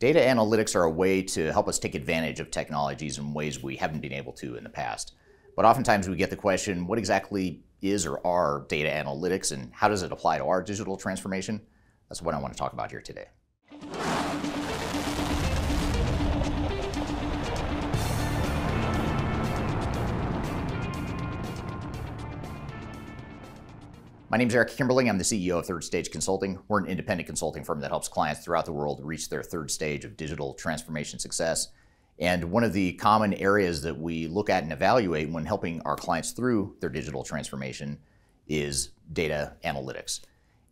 Data analytics are a way to help us take advantage of technologies in ways we haven't been able to in the past. But oftentimes we get the question, what exactly is or are data analytics and how does it apply to our digital transformation? That's what I want to talk about here today. My name is Eric Kimberling. I'm the CEO of Third Stage Consulting. We're an independent consulting firm that helps clients throughout the world reach their third stage of digital transformation success. And one of the common areas that we look at and evaluate when helping our clients through their digital transformation is data analytics.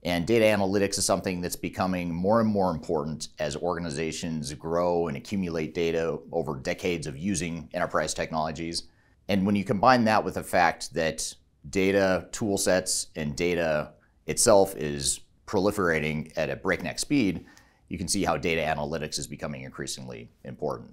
And data analytics is something that's becoming more and more important as organizations grow and accumulate data over decades of using enterprise technologies. And when you combine that with the fact that data tool sets and data itself is proliferating at a breakneck speed, you can see how data analytics is becoming increasingly important.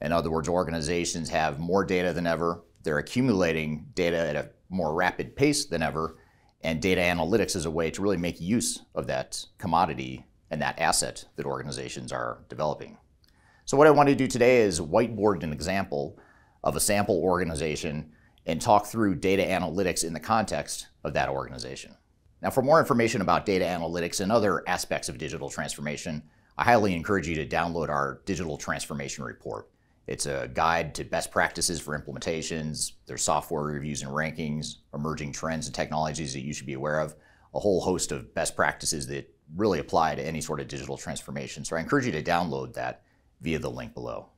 In other words, organizations have more data than ever, they're accumulating data at a more rapid pace than ever, and data analytics is a way to really make use of that commodity and that asset that organizations are developing. So what I want to do today is whiteboard an example of a sample organization and talk through data analytics in the context of that organization. Now, for more information about data analytics and other aspects of digital transformation, I highly encourage you to download our digital transformation report. It's a guide to best practices for implementations, there's software reviews and rankings, emerging trends and technologies that you should be aware of, a whole host of best practices that really apply to any sort of digital transformation. So I encourage you to download that via the link below.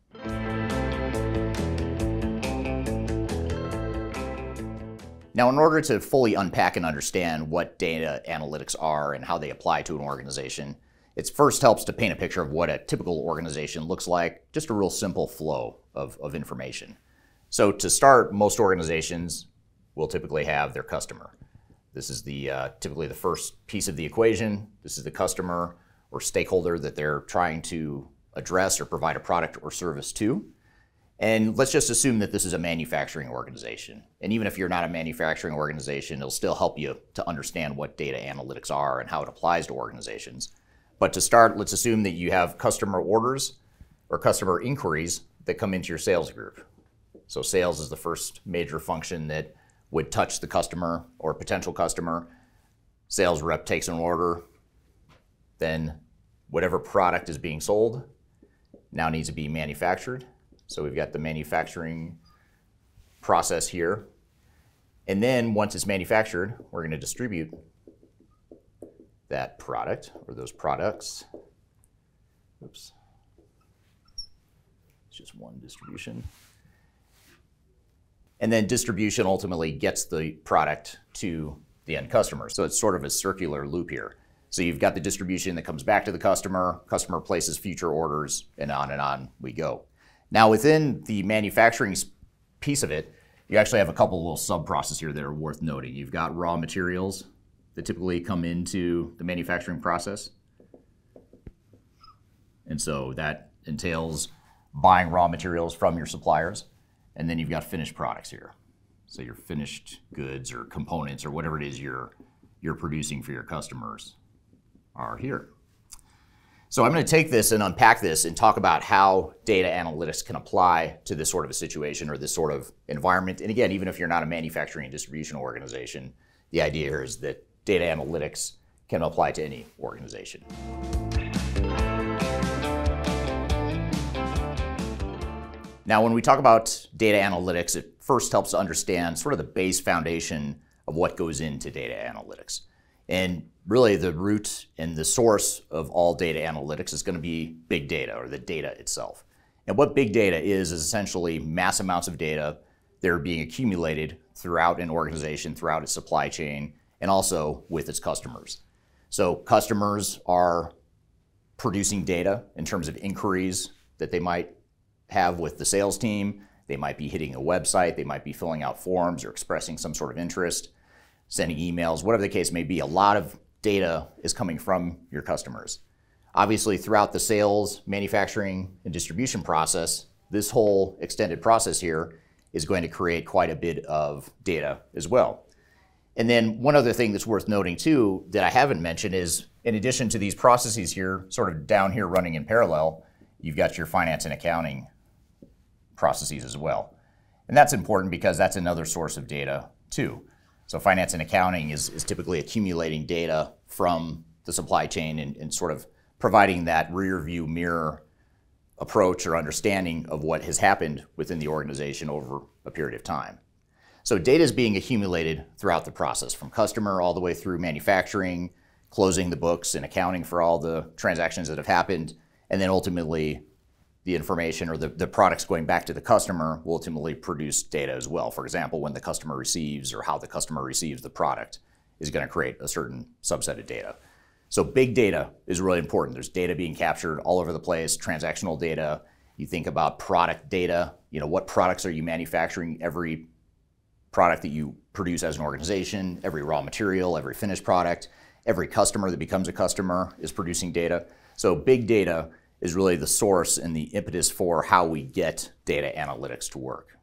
Now, in order to fully unpack and understand what data analytics are and how they apply to an organization, it first helps to paint a picture of what a typical organization looks like, just a real simple flow of, of information. So to start, most organizations will typically have their customer. This is the uh, typically the first piece of the equation. This is the customer or stakeholder that they're trying to address or provide a product or service to. And let's just assume that this is a manufacturing organization. And even if you're not a manufacturing organization, it'll still help you to understand what data analytics are and how it applies to organizations. But to start, let's assume that you have customer orders or customer inquiries that come into your sales group. So sales is the first major function that would touch the customer or potential customer. Sales rep takes an order, then whatever product is being sold now needs to be manufactured so we've got the manufacturing process here. And then once it's manufactured, we're going to distribute that product or those products. Oops. It's just one distribution. And then distribution ultimately gets the product to the end customer. So it's sort of a circular loop here. So you've got the distribution that comes back to the customer, customer places future orders, and on and on we go. Now, within the manufacturing piece of it, you actually have a couple little sub-processes here that are worth noting. You've got raw materials that typically come into the manufacturing process. And so that entails buying raw materials from your suppliers. And then you've got finished products here. So your finished goods or components or whatever it is you're, you're producing for your customers are here. So I'm going to take this and unpack this and talk about how data analytics can apply to this sort of a situation or this sort of environment. And again, even if you're not a manufacturing and distribution organization, the idea here is that data analytics can apply to any organization. Now, when we talk about data analytics, it first helps to understand sort of the base foundation of what goes into data analytics. And really the root and the source of all data analytics is going to be big data or the data itself. And what big data is, is essentially mass amounts of data that are being accumulated throughout an organization, throughout its supply chain, and also with its customers. So customers are producing data in terms of inquiries that they might have with the sales team. They might be hitting a website, they might be filling out forms or expressing some sort of interest sending emails, whatever the case may be, a lot of data is coming from your customers. Obviously, throughout the sales, manufacturing, and distribution process, this whole extended process here is going to create quite a bit of data as well. And then one other thing that's worth noting too that I haven't mentioned is in addition to these processes here, sort of down here running in parallel, you've got your finance and accounting processes as well. And that's important because that's another source of data too. So finance and accounting is, is typically accumulating data from the supply chain and, and sort of providing that rear view mirror approach or understanding of what has happened within the organization over a period of time. So data is being accumulated throughout the process from customer all the way through manufacturing, closing the books and accounting for all the transactions that have happened, and then ultimately the information or the, the products going back to the customer will ultimately produce data as well. For example, when the customer receives or how the customer receives the product is going to create a certain subset of data. So big data is really important. There's data being captured all over the place, transactional data. You think about product data, you know, what products are you manufacturing? Every product that you produce as an organization, every raw material, every finished product, every customer that becomes a customer is producing data. So big data is really the source and the impetus for how we get data analytics to work.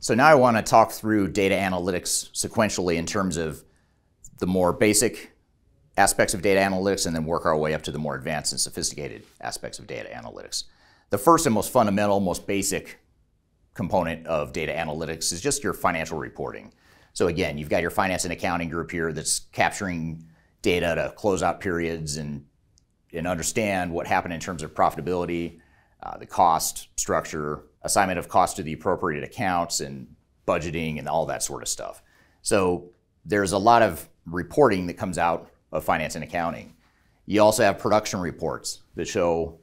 So now I want to talk through data analytics sequentially in terms of the more basic aspects of data analytics and then work our way up to the more advanced and sophisticated aspects of data analytics. The first and most fundamental, most basic component of data analytics is just your financial reporting. So again, you've got your finance and accounting group here that's capturing data to close out periods and, and understand what happened in terms of profitability, uh, the cost structure, assignment of cost to the appropriate accounts, and budgeting and all that sort of stuff. So there's a lot of reporting that comes out of finance and accounting. You also have production reports that show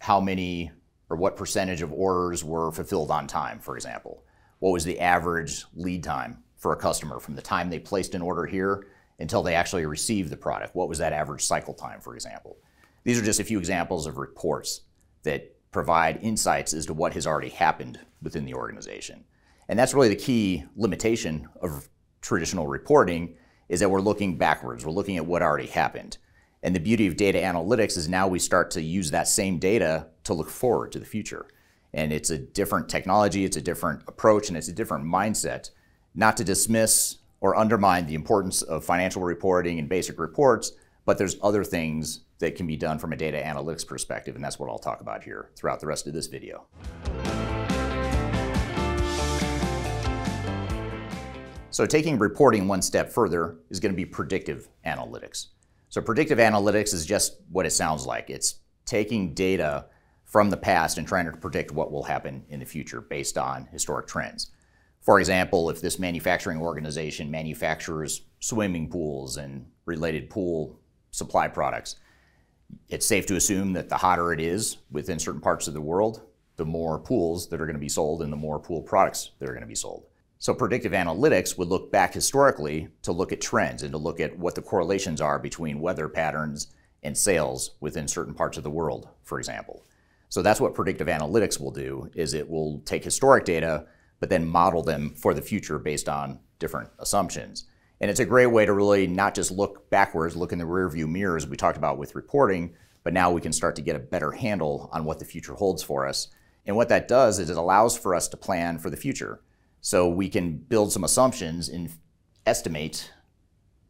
how many or what percentage of orders were fulfilled on time, for example. What was the average lead time for a customer from the time they placed an order here until they actually received the product? What was that average cycle time, for example? These are just a few examples of reports that provide insights as to what has already happened within the organization. And that's really the key limitation of traditional reporting is that we're looking backwards. We're looking at what already happened. And the beauty of data analytics is now we start to use that same data to look forward to the future. And it's a different technology, it's a different approach, and it's a different mindset not to dismiss or undermine the importance of financial reporting and basic reports, but there's other things that can be done from a data analytics perspective, and that's what I'll talk about here throughout the rest of this video. So taking reporting one step further is going to be predictive analytics. So predictive analytics is just what it sounds like. It's taking data from the past and trying to predict what will happen in the future based on historic trends. For example, if this manufacturing organization manufactures swimming pools and related pool supply products, it's safe to assume that the hotter it is within certain parts of the world, the more pools that are going to be sold and the more pool products that are going to be sold. So predictive analytics would look back historically to look at trends and to look at what the correlations are between weather patterns and sales within certain parts of the world, for example. So that's what predictive analytics will do is it will take historic data but then model them for the future based on different assumptions. And it's a great way to really not just look backwards, look in the rearview mirror as we talked about with reporting, but now we can start to get a better handle on what the future holds for us. And what that does is it allows for us to plan for the future. So we can build some assumptions and estimate,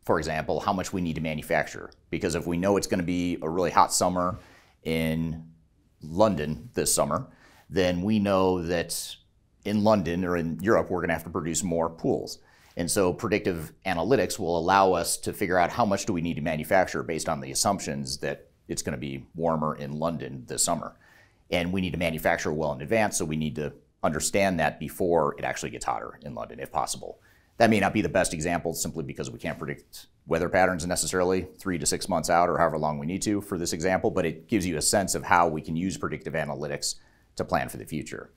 for example, how much we need to manufacture. Because if we know it's going to be a really hot summer in London this summer, then we know that in London or in Europe, we're going to have to produce more pools. And so predictive analytics will allow us to figure out how much do we need to manufacture based on the assumptions that it's going to be warmer in London this summer. And we need to manufacture well in advance, so we need to understand that before it actually gets hotter in London, if possible. That may not be the best example simply because we can't predict weather patterns necessarily three to six months out or however long we need to for this example, but it gives you a sense of how we can use predictive analytics to plan for the future.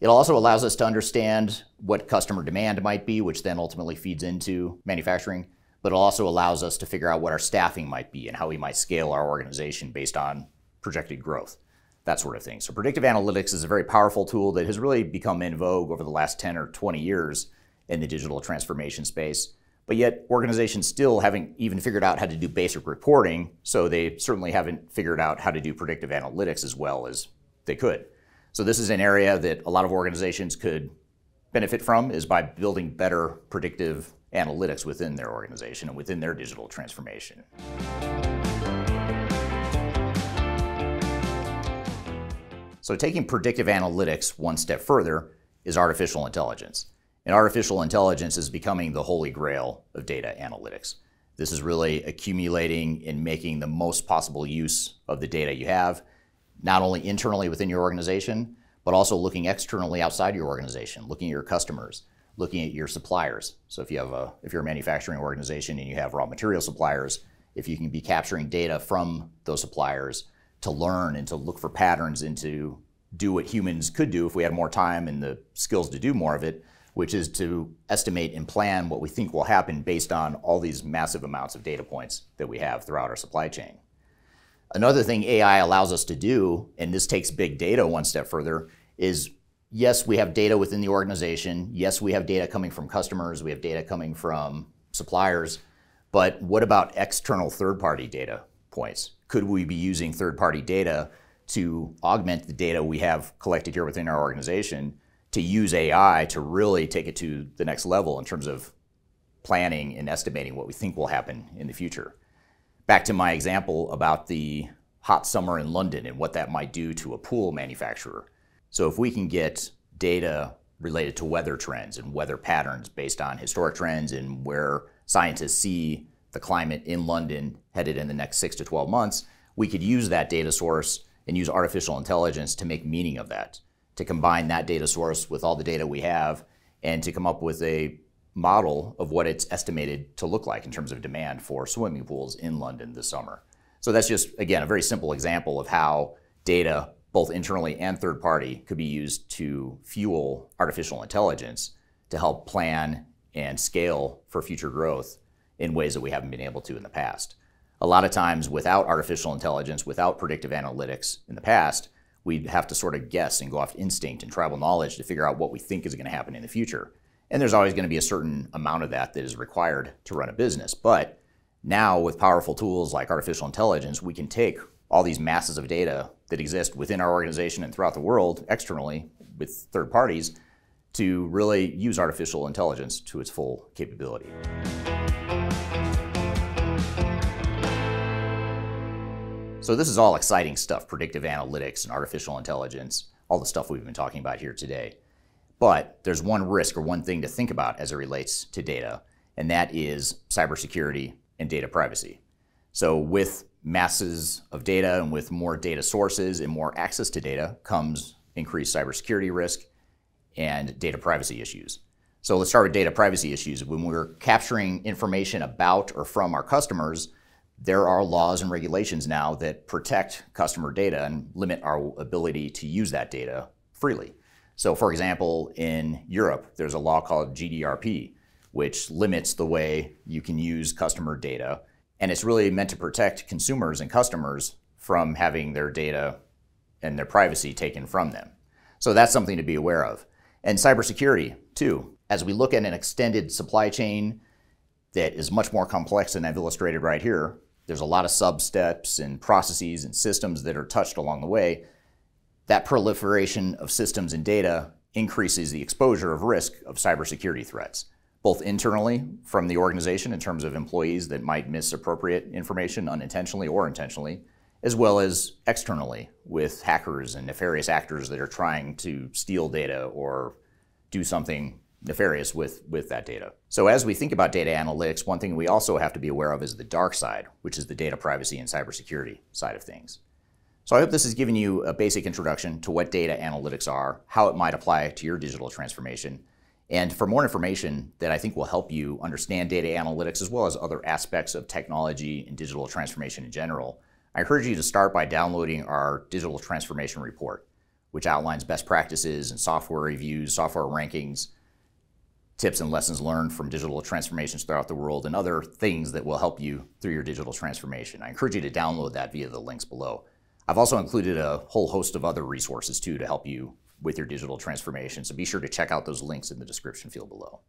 It also allows us to understand what customer demand might be, which then ultimately feeds into manufacturing, but it also allows us to figure out what our staffing might be and how we might scale our organization based on projected growth, that sort of thing. So predictive analytics is a very powerful tool that has really become in vogue over the last 10 or 20 years in the digital transformation space. But yet organizations still haven't even figured out how to do basic reporting, so they certainly haven't figured out how to do predictive analytics as well as they could. So this is an area that a lot of organizations could benefit from is by building better predictive analytics within their organization and within their digital transformation. So, taking predictive analytics one step further is artificial intelligence. And artificial intelligence is becoming the holy grail of data analytics. This is really accumulating and making the most possible use of the data you have, not only internally within your organization, but also looking externally outside your organization, looking at your customers, looking at your suppliers. So if you have a if you're a manufacturing organization and you have raw material suppliers, if you can be capturing data from those suppliers to learn and to look for patterns and to do what humans could do if we had more time and the skills to do more of it, which is to estimate and plan what we think will happen based on all these massive amounts of data points that we have throughout our supply chain. Another thing AI allows us to do, and this takes big data one step further, is yes, we have data within the organization. Yes, we have data coming from customers. We have data coming from suppliers. But what about external third party data points? Could we be using third party data to augment the data we have collected here within our organization to use AI to really take it to the next level in terms of planning and estimating what we think will happen in the future? Back to my example about the hot summer in London and what that might do to a pool manufacturer. So, if we can get data related to weather trends and weather patterns based on historic trends and where scientists see the climate in London headed in the next six to 12 months, we could use that data source and use artificial intelligence to make meaning of that, to combine that data source with all the data we have, and to come up with a model of what it's estimated to look like in terms of demand for swimming pools in London this summer. So that's just, again, a very simple example of how data, both internally and third party, could be used to fuel artificial intelligence to help plan and scale for future growth in ways that we haven't been able to in the past. A lot of times, without artificial intelligence, without predictive analytics in the past, we'd have to sort of guess and go off instinct and tribal knowledge to figure out what we think is going to happen in the future. And there's always going to be a certain amount of that that is required to run a business. But now, with powerful tools like artificial intelligence, we can take all these masses of data that exist within our organization and throughout the world externally with third parties to really use artificial intelligence to its full capability. So, this is all exciting stuff predictive analytics and artificial intelligence, all the stuff we've been talking about here today. But there's one risk or one thing to think about as it relates to data, and that is cybersecurity and data privacy. So, with masses of data and with more data sources and more access to data comes increased cybersecurity risk and data privacy issues. So, let's start with data privacy issues. When we're capturing information about or from our customers, there are laws and regulations now that protect customer data and limit our ability to use that data freely. So, for example, in Europe, there's a law called GDPR, which limits the way you can use customer data. And it's really meant to protect consumers and customers from having their data and their privacy taken from them. So, that's something to be aware of. And cybersecurity, too. As we look at an extended supply chain that is much more complex than I've illustrated right here, there's a lot of sub steps and processes and systems that are touched along the way that proliferation of systems and data increases the exposure of risk of cybersecurity threats, both internally from the organization in terms of employees that might misappropriate information unintentionally or intentionally, as well as externally with hackers and nefarious actors that are trying to steal data or do something nefarious with, with that data. So, as we think about data analytics, one thing we also have to be aware of is the dark side, which is the data privacy and cybersecurity side of things. So I hope this has given you a basic introduction to what data analytics are, how it might apply to your digital transformation. And for more information that I think will help you understand data analytics as well as other aspects of technology and digital transformation in general, I encourage you to start by downloading our digital transformation report, which outlines best practices and software reviews, software rankings, tips and lessons learned from digital transformations throughout the world, and other things that will help you through your digital transformation. I encourage you to download that via the links below. I've also included a whole host of other resources too to help you with your digital transformation. So be sure to check out those links in the description field below.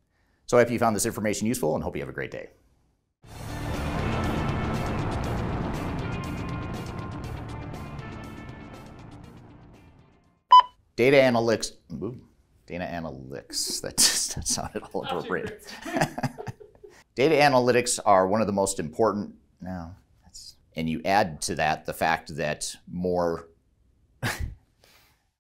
So I hope you found this information useful and hope you have a great day. Data analytics, ooh, data analytics, that, that sounded all appropriate. Data analytics are one of the most important. No, and you add to that the fact that more